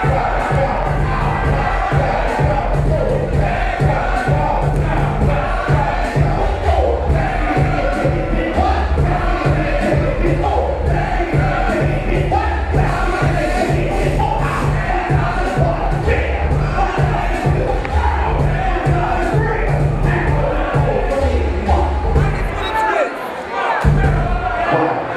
Yeah.